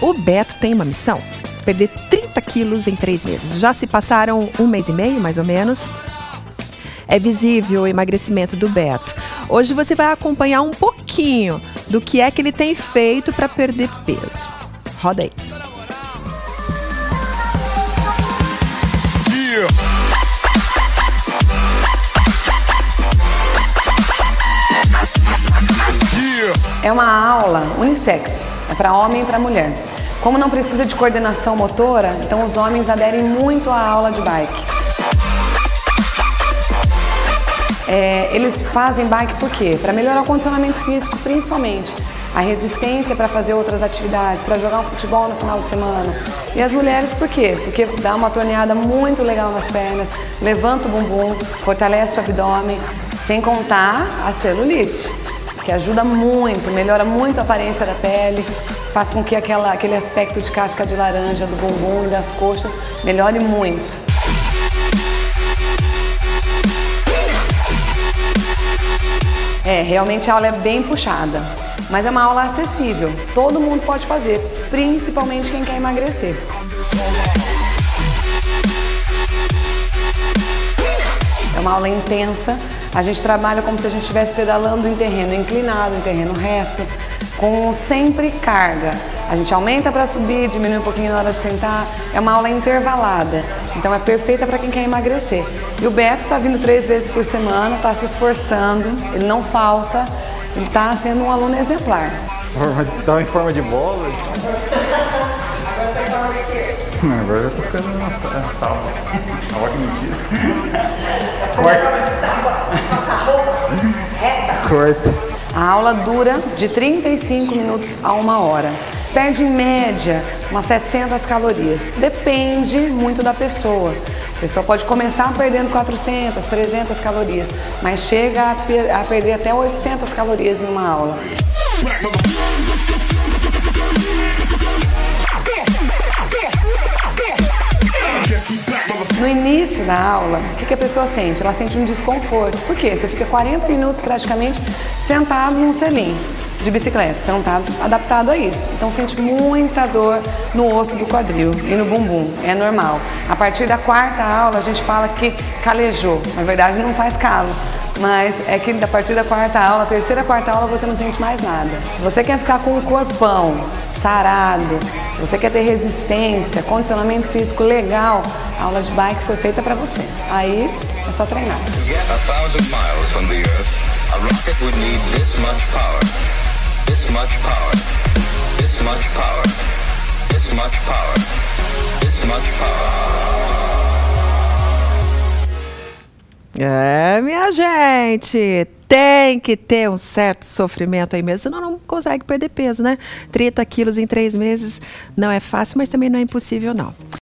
o Beto tem uma missão: perder 30 quilos em três meses. Já se passaram um mês e meio, mais ou menos. É visível o emagrecimento do Beto. Hoje você vai acompanhar um pouquinho do que é que ele tem feito para perder peso. Roda aí. É uma aula unissex, é para homem e para mulher. Como não precisa de coordenação motora, então os homens aderem muito à aula de bike. É, eles fazem bike por quê? Para melhorar o condicionamento físico, principalmente. A resistência para fazer outras atividades, para jogar um futebol no final de semana. E as mulheres por quê? Porque dá uma torneada muito legal nas pernas, levanta o bumbum, fortalece o abdômen, sem contar a celulite que ajuda muito, melhora muito a aparência da pele, faz com que aquela, aquele aspecto de casca de laranja do bumbum e das coxas melhore muito. É, realmente a aula é bem puxada, mas é uma aula acessível. Todo mundo pode fazer, principalmente quem quer emagrecer. É uma aula intensa, a gente trabalha como se a gente estivesse pedalando em terreno inclinado, em terreno reto, com sempre carga. A gente aumenta para subir, diminui um pouquinho na hora de sentar. É uma aula intervalada, então é perfeita para quem quer emagrecer. E o Beto está vindo três vezes por semana, está se esforçando, ele não falta, ele está sendo um aluno exemplar. Está em forma de bola? Agora de quê? Agora eu tô ficando uma tábua. Olha que mentira. Corta. Corta. A aula dura de 35 minutos a uma hora. Perde em média umas 700 calorias. Depende muito da pessoa. A pessoa pode começar perdendo 400, 300 calorias, mas chega a, per a perder até 800 calorias em uma aula. No início da aula, o que a pessoa sente? Ela sente um desconforto. Por quê? Você fica 40 minutos praticamente sentado num selim de bicicleta. Você não está adaptado a isso. Então sente muita dor no osso do quadril e no bumbum. É normal. A partir da quarta aula a gente fala que calejou. Na verdade não faz calo. Mas é que a partir da quarta aula, terceira, quarta aula, você não sente mais nada. Se você quer ficar com um corpão sarado, se você quer ter resistência, condicionamento físico legal, a aula de bike foi feita para você. Aí é só treinar. É, minha gente, tem que ter um certo sofrimento aí mesmo, senão não consegue perder peso, né? 30 quilos em três meses não é fácil, mas também não é impossível, não.